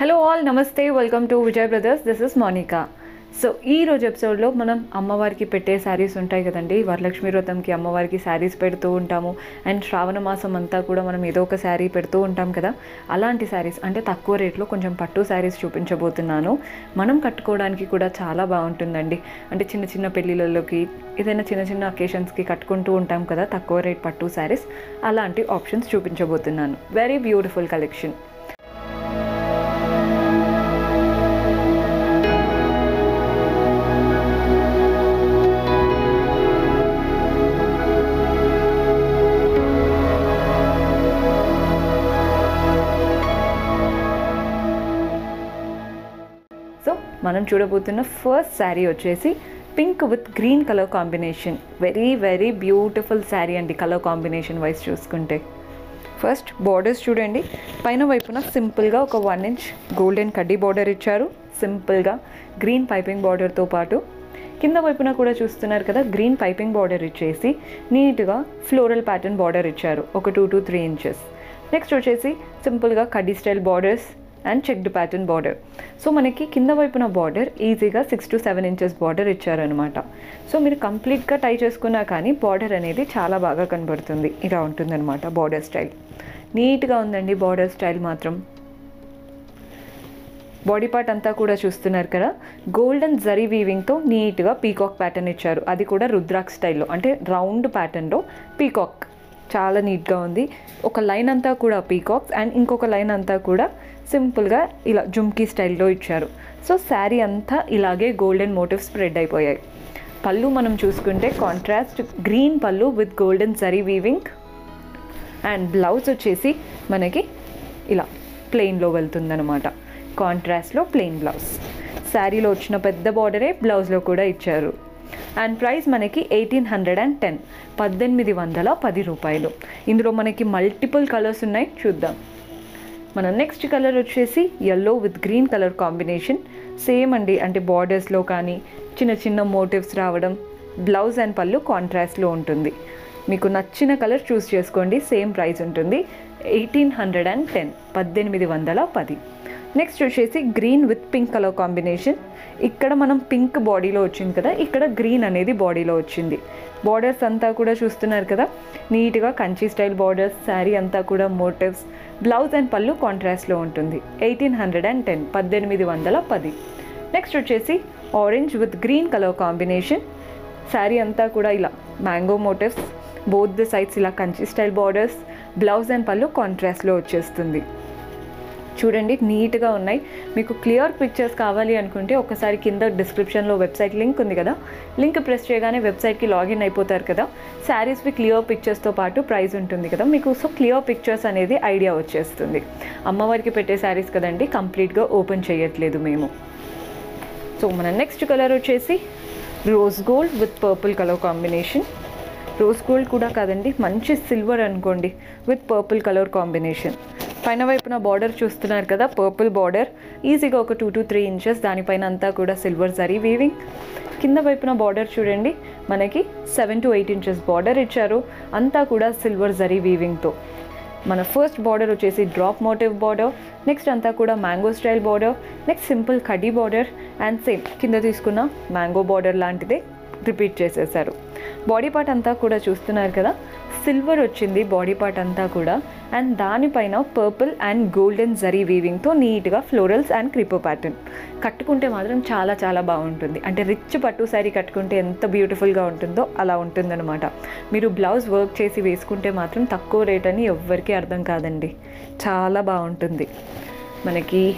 Hello all నమస్తే welcome to Vijay brothers this is Monica so ఈ రోజు ఎపిసోడ్లో మనం అమ్మవారికి పెట్టే శారీస్ ఉంటాయి కదండి. వరలక్ష్మి వ్రతంకి అమ్మవారికి శారీస్ పెడుతూ ఉంటాము. అండ్ శ్రావణ మాసం అంతా కూడా మనం ఏదో ఒక శారీ పెడుతూ ఉంటాం కదా. అలాంటి శారీస్ అంటే తక్కువ రేట్లో కొంచెం పట్టు శారీస్ చూపించబోతున్నాను. మనం కట్టుకోవడానికి కూడా చాలా బాగుంటుందండి. అంటే చిన్న చిన్న పెళ్ళిళ్ళలోకి ఏదైనా చిన్న చిన్న అకేషన్స్కి కట్టుకుంటూ ఉంటాం కదా తక్కువ రేట్ పట్టు శారీస్ అలాంటి ఆప్షన్స్ చూపించబోతున్నాను. వెరీ బ్యూటిఫుల్ కలెక్షన్ మనం చూడబోతున్న ఫస్ట్ శారీ వచ్చేసి pink with green colour combination very very beautiful sari అండి కలర్ కాంబినేషన్ వైజ్ చూసుకుంటే. ఫస్ట్ బార్డర్స్ చూడండి. పైన వైపున సింపుల్గా ఒక వన్ ఇంచ్ గోల్డెన్ కడ్డీ బార్డర్ ఇచ్చారు. సింపుల్గా గ్రీన్ పైపింగ్ బార్డర్తో పాటు. కింద వైపున కూడా చూస్తున్నారు కదా గ్రీన్ పైపింగ్ బార్డర్ ఇచ్చేసి నీట్గా ఫ్లోరల్ ప్యాటర్న్ బార్డర్ ఇచ్చారు. ఒక two to three inches next వచ్చేసి సింపుల్గా కడ్డీ style borders and checked pattern border so మనకి కింద వైపున బార్డర్ ఈజీగా six to seven inches border ఇచ్చారనమాట సో మీరు కంప్లీట్గా టై చేసుకున్నా కానీ బార్డర్ అనేది చాలా బాగా కనబడుతుంది ఇలా ఉంటుందన్నమాట బార్డర్ స్టైల్ నీట్గా ఉందండి బార్డర్ స్టైల్ మాత్రం బాడీ పార్ట్ అంతా కూడా చూస్తున్నారు కదా గోల్డెన్ జరీ వీవింగ్తో నీట్గా పీకాక్ ప్యాటర్న్ ఇచ్చారు అది కూడా రుద్రాక్ స్టైల్లో అంటే రౌండ్ ప్యాటర్న్లో పీకాక్ చాలా నీట్గా ఉంది. ఒక లైన్ అంతా కూడా పీకాక్స్ అండ్ ఇంకొక లైన్ అంతా కూడా సింపుల్గా ఇలా జుమ్కీ స్టైల్లో ఇచ్చారు. సో శారీ అంతా ఇలాగే గోల్డెన్ మోటివ్ స్ప్రెడ్ అయిపోయాయి. పళ్ళు మనం చూసుకుంటే కాంట్రాస్ట్ గ్రీన్ పళ్ళు with golden zari weaving and blouse వచ్చేసి మనకి ఇలా ప్లెయిన్లో వెళ్తుందనమాట కాంట్రాస్ట్లో ప్లెయిన్ బ్లౌజ్ శారీలో వచ్చిన పెద్ద బార్డరే బ్లౌజ్లో కూడా ఇచ్చారు. అండ్ ప్రైస్ మనకి ఎయిటీన్ హండ్రెడ్ అండ్ టెన్ పద్దెనిమిది వందల పది రూపాయలు. ఇందులో మనకి మల్టిపుల్ కలర్స్ ఉన్నాయి. చూద్దాం. మన నెక్స్ట్ కలర్ వచ్చేసి yellow with green colour combination same అండి. అంటే బార్డర్స్లో కానీ చిన్న చిన్న మోటివ్స్ రావడం బ్లౌజ్ అండ్ పళ్ళు కాంట్రాస్ట్లో ఉంటుంది. మీకు నచ్చిన కలర్ చూస్ చేసుకోండి. సేమ్ ప్రైస్ ఉంటుంది. ఎయిటీన్ హండ్రెడ్ అండ్ టెన్ పద్దెనిమిది వందల పది. నెక్స్ట్ వచ్చేసి green with pink colour combination ఇక్కడ మనం పింక్ బాడీలో వచ్చింది కదా ఇక్కడ గ్రీన్ అనేది బాడీలో వచ్చింది. బార్డర్స్ అంతా కూడా చూస్తున్నారు కదా నీట్గా కంచి స్టైల్ బార్డర్స్ శారీ అంతా కూడా మోటివ్స్ బ్లౌజ్ అండ్ పళ్ళు కాంట్రాస్ట్లో ఉంటుంది. ఎయిటీన్ హండ్రెడ్ అండ్ టెన్ పద్దెనిమిది వందల పది. నెక్స్ట్ వచ్చేసి orange with green colour combination sari అంతా కూడా ఇలా mango motifs both the sides ఇలా Kanchi style borders blouse and పళ్ళు కాంట్రాస్ట్లో వచ్చేస్తుంది. చూడండి నీట్గా ఉన్నాయి. మీకు క్లియర్ పిక్చర్స్ కావాలి అనుకుంటే ఒకసారి కింద డిస్క్రిప్షన్లో వెబ్సైట్ లింక్ ఉంది కదా. లింక్ ప్రెస్ చేయగానే వెబ్సైట్కి లాగిన్ అయిపోతారు కదా. శారీస్వి క్లియర్ పిక్చర్స్తో పాటు ప్రైస్ ఉంటుంది కదా. మీకు సో క్లియర్ పిక్చర్స్ అనేది ఐడియా వచ్చేస్తుంది. అమ్మవారికి పెట్టే శారీస్ కదండి కంప్లీట్గా ఓపెన్ చేయట్లేదు మేము. సో మన నెక్స్ట్ కలర్ వచ్చేసి rose gold with purple colour combination. Rose gold కూడా కాదండి మంచి సిల్వర్ అనుకోండి విత్ పర్పుల్ కలర్ కాంబినేషన్. పైన వైపున బార్డర్ చూస్తున్నారు కదా పర్పుల్ బార్డర్ ఈజీగా ఒక టూ టు త్రీ ఇంచెస్ దానిపైన అంతా కూడా సిల్వర్ జరీ వీవింగ్ కింద వైపున బార్డర్ చూడండి మనకి seven to eight inches border ఇచ్చారు. అంతా కూడా సిల్వర్ జరీ వీవింగ్తో మన ఫస్ట్ బార్డర్ వచ్చేసి డ్రాప్ మోటివ్ బార్డర్ నెక్స్ట్ అంతా కూడా mango style border next simple కడ్డీ బార్డర్ అండ్ సేమ్ కింద తీసుకున్న మ్యాంగో బార్డర్ లాంటిదే రిపీట్ చేసేసారు. బాడీ పార్ట్ అంతా కూడా చూస్తున్నారు కదా సిల్వర్ వచ్చింది బాడీ పార్ట్ అంతా కూడా. అండ్ దానిపైన పర్పుల్ అండ్ గోల్డెన్ జరీ వీవింగ్తో నీట్గా ఫ్లోరల్స్ అండ్ క్రిపో ప్యాటర్న్. కట్టుకుంటే మాత్రం చాలా చాలా బాగుంటుంది. అంటే రిచ్ పట్టు శారీ కట్టుకుంటే ఎంత బ్యూటిఫుల్గా ఉంటుందో అలా ఉంటుందన్నమాట. మీరు బ్లౌజ్ వర్క్ చేసి వేసుకుంటే మాత్రం తక్కువ రేట్ అని ఎవ్వరికీ అర్థం కాదండి. చాలా బాగుంటుంది. మనకి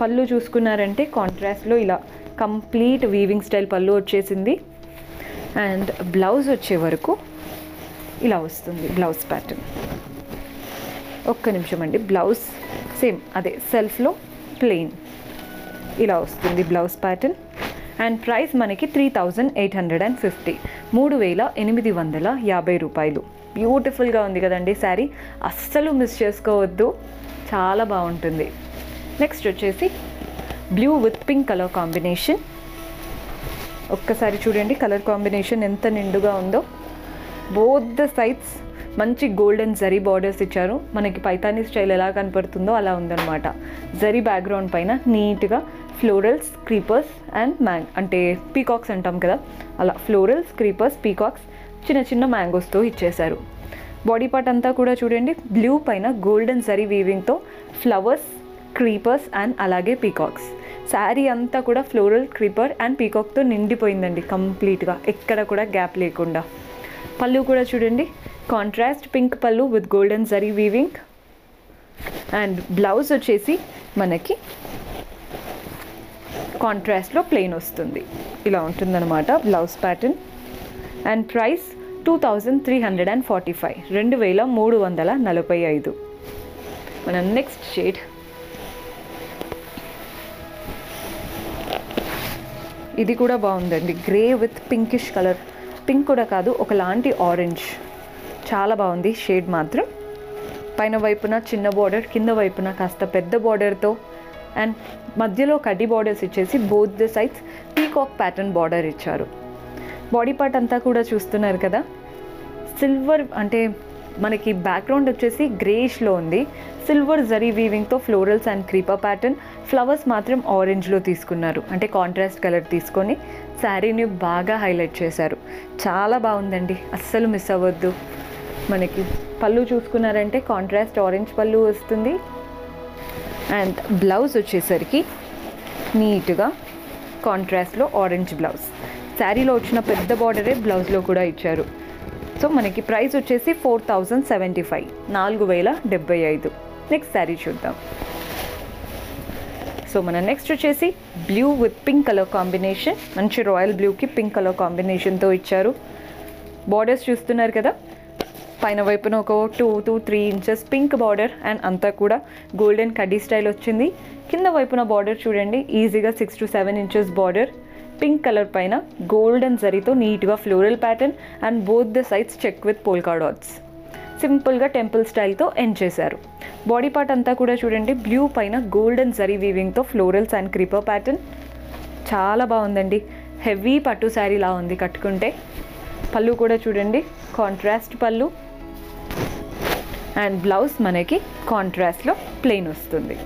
పళ్ళు చూసుకున్నారంటే కాంట్రాస్ట్లో ఇలా కంప్లీట్ వీవింగ్ స్టైల్ పళ్ళు వచ్చేసింది. అండ్ బ్లౌజ్ వచ్చే వరకు ఇలా వస్తుంది బ్లౌజ్ ప్యాటర్న్ ఒక్క నిమిషం అండి బ్లౌజ్ సేమ్ అదే సెల్ఫ్లో ప్లెయిన్ ఇలా వస్తుంది బ్లౌజ్ ప్యాటర్న్ అండ్ ప్రైస్ మనకి three thousand eight hundred and fifty మూడు వేల ఎనిమిది వందల యాభై రూపాయలు. బ్యూటిఫుల్గా ఉంది కదండి శారీ. అస్సలు మిస్ చేసుకోవద్దు. చాలా బాగుంటుంది. నెక్స్ట్ వచ్చేసి blue with pink colour combination ఒక్కసారి చూడండి కలర్ కాంబినేషన్ ఎంత నిండుగా ఉందో. బోత్ ద సైడ్స్ మంచి గోల్డెన్ జరీ బార్డర్స్ ఇచ్చారు. మనకి పైతానీ స్టైల్ ఎలా కనపడుతుందో అలా ఉందన్నమాట. జరీ బ్యాక్గ్రౌండ్ పైన నీట్గా ఫ్లోరల్స్ క్రీపర్స్ అండ్ మ్యాంగ్ అంటే పీకాక్స్ అంటాం కదా. అలా ఫ్లోరల్స్ క్రీపర్స్ పీకాక్స్ చిన్న చిన్న మ్యాంగోస్తో ఇచ్చేశారు. బాడీ పార్ట్ అంతా కూడా చూడండి. బ్లూ పైన గోల్డెన్ జరీ వీవింగ్తో ఫ్లవర్స్ క్రీపర్స్ అండ్ అలాగే పీకాక్స్ శారీ అంతా కూడా ఫ్లోరల్ క్రీపర్ అండ్ పీకాక్తో నిండిపోయిందండి. కంప్లీట్గా ఎక్కడ కూడా గ్యాప్ లేకుండా. పళ్ళు కూడా చూడండి. కాంట్రాస్ట్ పింక్ పళ్ళు with golden zari weaving and blouse వచ్చేసి మనకి కాంట్రాస్ట్లో ప్లెయిన్ వస్తుంది. ఇలా ఉంటుందన్నమాట blouse pattern and price two thousand three hundred and forty five రెండు వేల మూడు వందల నలభై ఐదు. మన నెక్స్ట్ షేడ్ ఇది కూడా బాగుందండి. Grey with pinkish colour pink కూడా కాదు ఒకలాంటి ఆరెంజ్ చాలా బాగుంది షేడ్ మాత్రం. పైన వైపున చిన్న బార్డర్ కింద వైపున కాస్త పెద్ద బార్డర్తో అండ్ మధ్యలో కడ్డీ బార్డర్స్ ఇచ్చేసి both the sides peacock pattern border ఇచ్చారు. బాడీ పార్ట్ అంతా కూడా చూస్తున్నారు కదా? సిల్వర్ అంటే మనకి బ్యాక్గ్రౌండ్ వచ్చేసి గ్రేష్లో ఉంది. సిల్వర్ జరీ వీవింగ్తో florals and creeper pattern flowers మాత్రం ఆరెంజ్లో తీసుకున్నారు. అంటే కాంట్రాస్ట్ కలర్ తీసుకొని శారీని బాగా హైలైట్ చేశారు. చాలా బాగుందండి. అస్సలు మిస్ అవ్వద్దు. మనకి పళ్ళు చూసుకున్నారంటే కాంట్రాస్ట్ ఆరెంజ్ పళ్ళు వస్తుంది. అండ్ బ్లౌజ్ వచ్చేసరికి నీట్గా కాంట్రాస్ట్లో ఆరెంజ్ బ్లౌజ్ శారీలో వచ్చిన పెద్ద బార్డరే బ్లౌజ్లో కూడా ఇచ్చారు. సో మనకి ప్రైస్ వచ్చేసి ఫోర్ థౌజండ్ సెవెంటీ ఫైవ్. నాలుగు వేల డెబ్బై ఐదు. నెక్స్ట్ శారీ చూద్దాం. సో మన నెక్స్ట్ వచ్చేసి blue with pink colour combination. మంచి రాయల్ బ్లూకి పింక్ కలర్ కాంబినేషన్తో ఇచ్చారు. బార్డర్స్ చూస్తున్నారు కదా? పైన వైపున ఒక two to three inches pink border and అంతా కూడా గోల్డెన్ కడ్డీ స్టైల్ వచ్చింది. కింద వైపున బార్డర్ చూడండి ఈజీగా six to seven inches border pink colour పైన గోల్డెన్ జరీతో నీట్గా floral pattern and both the sides check with polka dots సింపుల్గా టెంపుల్ స్టైల్తో ఎండ్ చేశారు. బాడీ పార్ట్ అంతా కూడా చూడండి బ్లూ పైన గోల్డెన్ జరీ వీవింగ్తో ఫ్లోరల్స్ అండ్ క్రీపర్ ప్యాటర్న్. చాలా బాగుందండి. హెవీ పట్టు శారీలా ఉంది కట్టుకుంటే. పళ్ళు కూడా చూడండి కాంట్రాస్ట్ పళ్ళు. అండ్ బ్లౌజ్ మనకి కాంట్రాస్ట్లో ప్లెయిన్ వస్తుంది.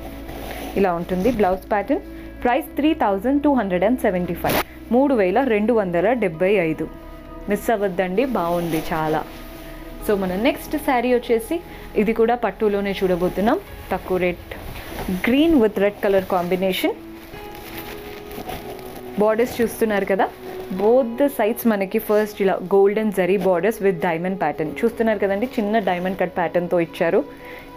ఇలా ఉంటుంది blouse pattern. Price three thousand two hundred and seventy five. మూడు వేల రెండు వందల డెబ్బై ఐదు. మిస్ అవ్వద్దండి బాగుంది చాలా. సో మన నెక్స్ట్ శారీ వచ్చేసి ఇది కూడా పట్టులోనే చూడబోతున్నాం. తక్కువ rate. Green with red colour combination borders చూస్తున్నారు కదా? బోత్ ద సైడ్స్ మనకి ఫస్ట్ ఇలా golden zari borders with diamond pattern చూస్తున్నారు కదండి? చిన్న డైమండ్ కట్ ప్యాటర్న్తో ఇచ్చారు.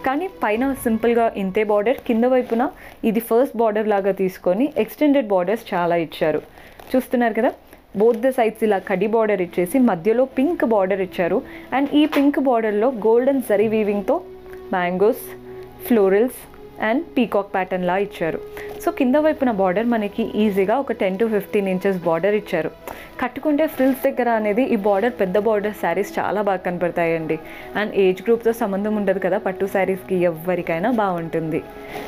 కానీ పైన సింపుల్గా ఇంతే బార్డర్ కింద వైపున ఇది ఫస్ట్ బార్డర్ లాగా తీసుకొని ఎక్స్టెండెడ్ బార్డర్స్ చాలా ఇచ్చారు. చూస్తున్నారు కదా? బోత్ ద సైడ్స్ ఇలా కడి బార్డర్ ఇచ్చేసి మధ్యలో పింక్ బార్డర్ ఇచ్చారు. అండ్ ఈ పింక్ బార్డర్లో గోల్డెన్ జరీ వీవింగ్తో mangoes florals and peacock pattern లా ఇచ్చారు. సో కింద వైపున బార్డర్ మనకి ఈజీగా ఒక ten to fifteen inches border ఇచ్చారు. కట్టుకుంటే ఫ్రిల్స్ దగ్గర అనేది ఈ బార్డర్ పెద్ద బార్డర్ శారీస్ చాలా బాగా కనపడతాయండి. అండ్ ఏజ్ గ్రూప్తో సంబంధం ఉండదు కదా పట్టు శారీస్కి ఎవరికైనా బాగుంటుంది.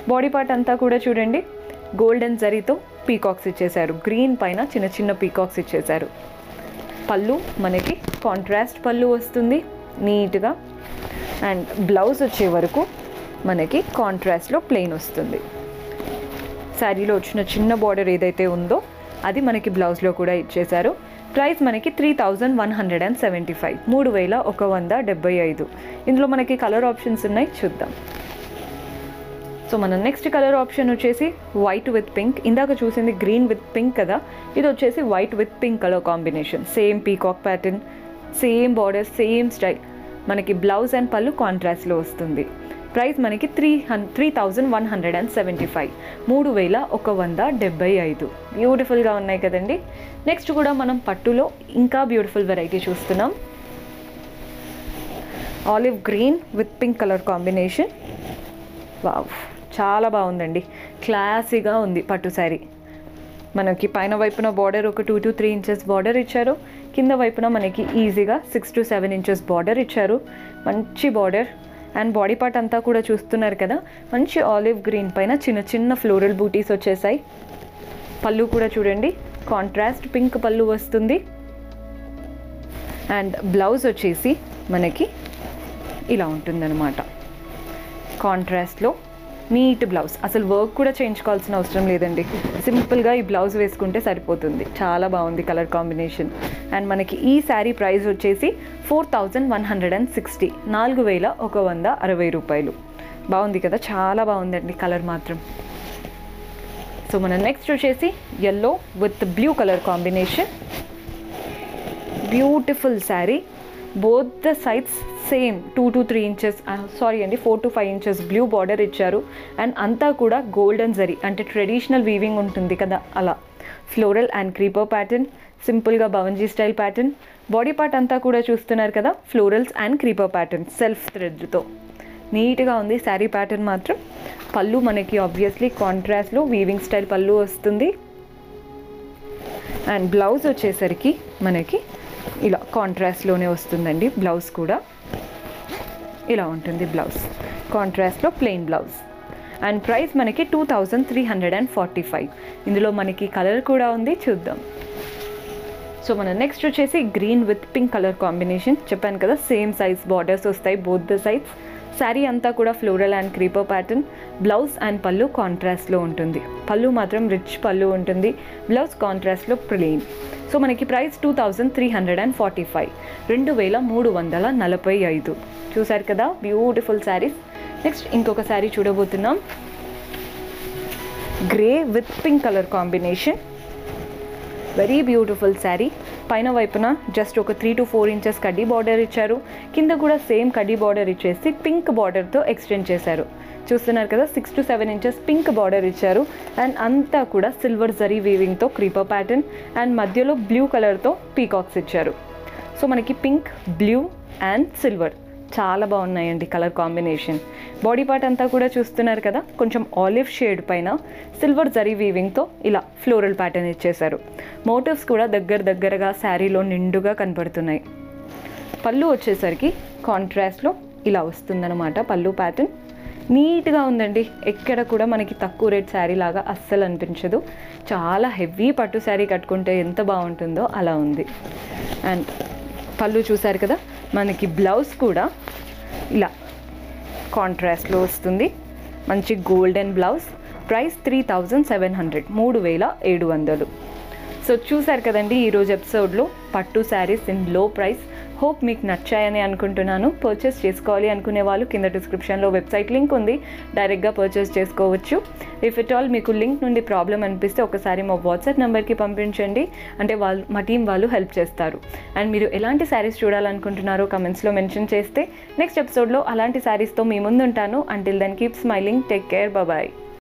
బాడీ పార్ట్ అంతా కూడా చూడండి. గోల్డెన్ జరీతో పీకాక్స్ ఇచ్చేశారు. గ్రీన్ పైన చిన్న చిన్న పీకాక్స్ ఇచ్చేశారు. పళ్ళు మనకి కాంట్రాస్ట్ పళ్ళు వస్తుంది నీట్గా అండ్ బ్లౌజ్ వచ్చే వరకు మనకి కాంట్రాస్ట్లో ప్లెయిన్ వస్తుంది. శారీలో వచ్చిన చిన్న బార్డర్ ఏదైతే ఉందో అది మనకి బ్లౌజ్లో కూడా ఇచ్చేశారు. ప్రైస్ మనకి three thousand one hundred and seventy five మూడు వేల ఒక వంద డెబ్బై ఐదు. ఇందులో మనకి కలర్ ఆప్షన్స్ ఉన్నాయి చూద్దాం. సో మన నెక్స్ట్ కలర్ ఆప్షన్ వచ్చేసి వైట్ విత్ పింక్ ఇందాక చూసింది గ్రీన్ విత్ పింక్ కదా? ఇది వచ్చేసి white with pink colour combination same peacock pattern same border same style మనకి బ్లౌజ్ అండ్ పళ్ళు కాంట్రాస్ట్లో వస్తుంది. ప్రైస్ మనకి three hun three thousand one hundred and seventy five. మూడు వేల ఒక వంద డెబ్బై ఐదు. బ్యూటిఫుల్గా ఉన్నాయి కదండి. నెక్స్ట్ కూడా మనం పట్టులో ఇంకా బ్యూటిఫుల్ వెరైటీ చూస్తున్నాం. Olive green with pink colour combination. Wow! చాలా బాగుందండి. క్లాసీగా ఉంది పట్టు శారీ. మనకి పైన వైపున బార్డర్ ఒక two to three inches border ఇచ్చారు. కింద వైపున మనకి ఈజీగా six to seven inches border ఇచ్చారు. మంచి బార్డర్. అండ్ బాడీ పార్ట్ అంతా కూడా చూస్తున్నారు కదా. మంచి ఆలివ్ గ్రీన్ పైన చిన్న చిన్న ఫ్లోరల్ బూటీస్ వచ్చేసాయి. పళ్ళు కూడా చూడండి. కాంట్రాస్ట్ పింక్ పళ్ళు వస్తుంది. అండ్ బ్లౌజ్ వచ్చేసి మనకి ఇలా ఉంటుందన్నమాట. కాంట్రాస్ట్లో నీట్ బ్లౌజ్. అసలు వర్క్ కూడా చేయించుకోవాల్సిన అవసరం లేదండి. సింపుల్గా ఈ బ్లౌజ్ వేసుకుంటే సరిపోతుంది. చాలా బాగుంది కలర్ కాంబినేషన్. అండ్ మనకి ఈ శారీ ప్రైస్ వచ్చేసి four thousand one hundred and sixty. నాలుగు వేల ఒక వంద అరవై రూపాయలు. బాగుంది కదా? చాలా బాగుందండి కలర్ మాత్రం. సో మన నెక్స్ట్ వచ్చేసి yellow with blue colour combination beautiful sari. Both the sides same two to three inches sorry అండి four to five inches blue border ఇచ్చారు. అండ్ అంతా కూడా గోల్డెన్ జరీ అంటే ట్రెడిషనల్ వీవింగ్ ఉంటుంది కదా అలా. ఫ్లోరల్ అండ్ క్రీపర్ ప్యాటర్న్ సింపుల్గా భవన్జీ స్టైల్ ప్యాటర్న్ బాడీ పార్ట్ అంతా కూడా చూస్తున్నారు కదా florals and creeper pattern self థ్రెడ్తో నీట్గా ఉంది శారీ ప్యాటర్న్ మాత్రం. పళ్ళు మనకి ఆబ్వియస్లీ కాంట్రాస్ట్లో వీవింగ్ స్టైల్ పళ్ళు వస్తుంది. అండ్ బ్లౌజ్ వచ్చేసరికి మనకి ఇలా కాంట్రాస్ట్లోనే వస్తుందండి బ్లౌజ్ కూడా. ఇలా ఉంటుంది బ్లౌజ్. కాంట్రాస్ట్లో ప్లెయిన్ బ్లౌజ్. అండ్ ప్రైస్ మనకి two thousand three hundred and forty five. ఇందులో మనకి కలర్ కూడా ఉంది చూద్దాం. సో మన నెక్స్ట్ వచ్చేసి green with pink colour combination. చెప్పాను కదా సేమ్ సైజ్ బార్డర్స్ వస్తాయి బోత్ ద సైడ్స్ శారీ అంతా కూడా floral and creeper pattern blouse and పళ్ళు కాంట్రాస్ట్లో ఉంటుంది. పళ్ళు మాత్రం రిచ్ పళ్ళు ఉంటుంది. బ్లౌజ్ కాంట్రాస్ట్లో ప్లెయిన్ సో మనకి price two thousand three hundred and forty five రెండు వేల మూడు వందల నలభై ఐదు. చూసారు కదా? బ్యూటిఫుల్ శారీస్ నెక్స్ట్ ఇంకొక శారీ చూడబోతున్నాం. Grey with pink colour combination very beautiful sari పైన వైపున జస్ట్ ఒక త్రీ టు ఫోర్ ఇంచెస్ కడ్డీ బార్డర్ ఇచ్చారు. కింద కూడా సేమ్ కడ్డీ బార్డర్ ఇచ్చేసి పింక్ బార్డర్తో ఎక్స్టెండ్ చేశారు. చూస్తున్నారు కదా six to seven inches pink border ఇచ్చారు. అండ్ అంతా కూడా సిల్వర్ జరీ వీవింగ్తో క్రీపర్ ప్యాటర్న్ అండ్ మధ్యలో బ్లూ కలర్తో పీకాక్స్ ఇచ్చారు. సో మనకి పింక్ బ్లూ అండ్ సిల్వర్ చాలా బాగున్నాయండి కలర్ కాంబినేషన్. బాడీ పార్ట్ అంతా కూడా చూస్తున్నారు కదా కొంచెం ఆలివ్ షేడ్ పైన సిల్వర్ జరీ వీవింగ్తో ఇలా ఫ్లోరల్ ప్యాటర్న్ ఇచ్చేశారు. మోటివ్స్ కూడా దగ్గర దగ్గరగా శారీలో నిండుగా కనపడుతున్నాయి. పళ్ళు వచ్చేసరికి కాంట్రాస్ట్లో ఇలా వస్తుందన్నమాట పళ్ళు ప్యాటర్న్ నీట్గా ఉందండి. ఎక్కడ కూడా మనకి తక్కువ రేట్ శారీ లాగా అస్సలు అనిపించదు. చాలా హెవీ పట్టు శారీ కట్టుకుంటే ఎంత బాగుంటుందో అలా ఉంది. అండ్ పళ్ళు చూసారు కదా మనకి బ్లౌజ్ కూడా ఇలా కాంట్రాస్ట్లో వస్తుంది. మంచి golden blouse. Price three thousand seven hundred మూడు వేల ఏడు వందలు. సో చూసారు కదండి ఈరోజు ఎపిసోడ్లో పట్టు శారీస్ ఇన్లో ప్రైస్ హోప్ మీకు నచ్చాయని అనుకుంటున్నాను. పర్చేస్ చేసుకోవాలి అనుకునే వాళ్ళు కింద డిస్క్రిప్షన్లో వెబ్సైట్ లింక్ ఉంది. డైరెక్ట్గా పర్చేస్ చేసుకోవచ్చు. ఇఫ్ ఇట్ ఆల్ మీకు లింక్ నుండి ప్రాబ్లం అనిపిస్తే ఒకసారి మా వాట్సాప్ నెంబర్కి పంపించండి. అంటే వాళ్ళు మా టీం వాళ్ళు హెల్ప్ చేస్తారు. అండ్ మీరు ఎలాంటి శారీస్ చూడాలనుకుంటున్నారో కమెంట్స్లో మెన్షన్ చేస్తే నెక్స్ట్ ఎపిసోడ్లో అలాంటి శారీస్తో మీ ముందు ఉంటాను until then keep smiling take care bye